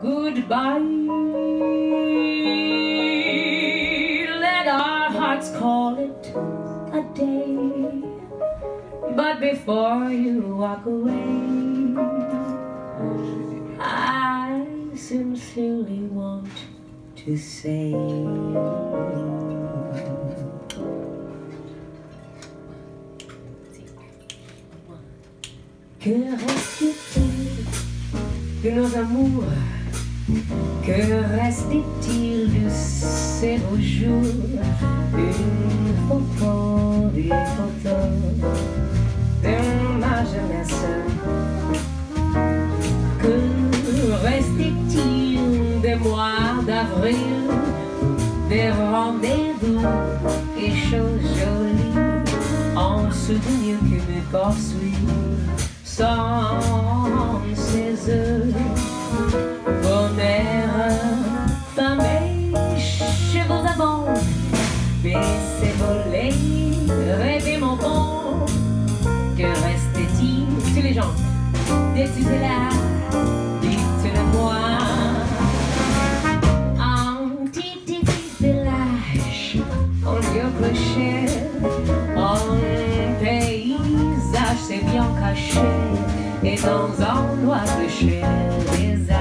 goodbye. Let our hearts call it a day. But before you walk away, I sincerely want to say. Que reste-t-il de nos amours Que reste-t-il de ces beaux jours? Une photo, des photos de ma jeunesse. Que reste-t-il des mois d'avril? Des rendez-vous et choses jolies En souvenir que me poursuivent sans ses Bonheur, avant, baisser, voler, rêver mon bon. Que reste-t-il, tous les gens, d'étudier là, dites-le-moi. En lieu clocher, en paysage, c'est bien caché et dans un noir chez des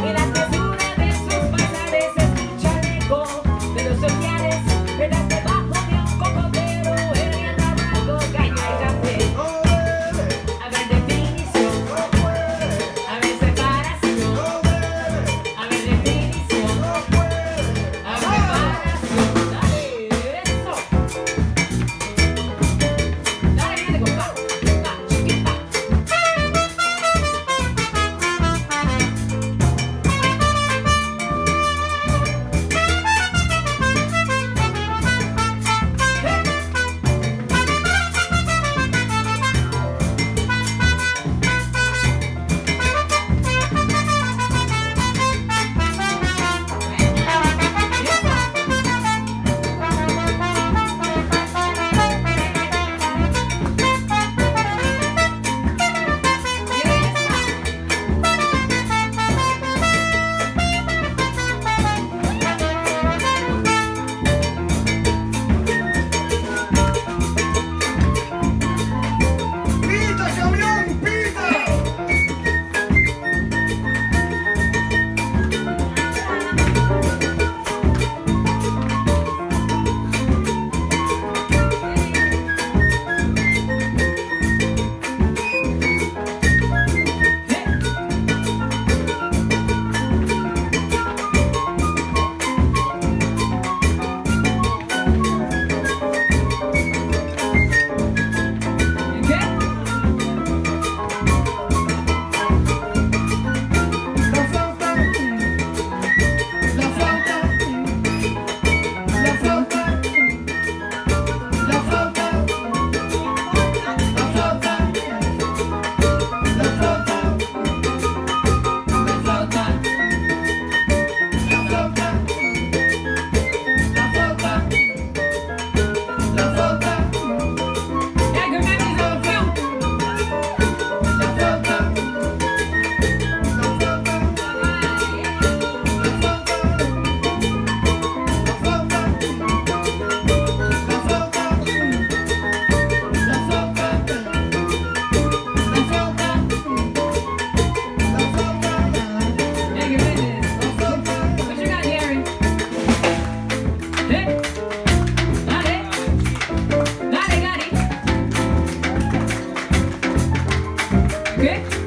Mírate Good.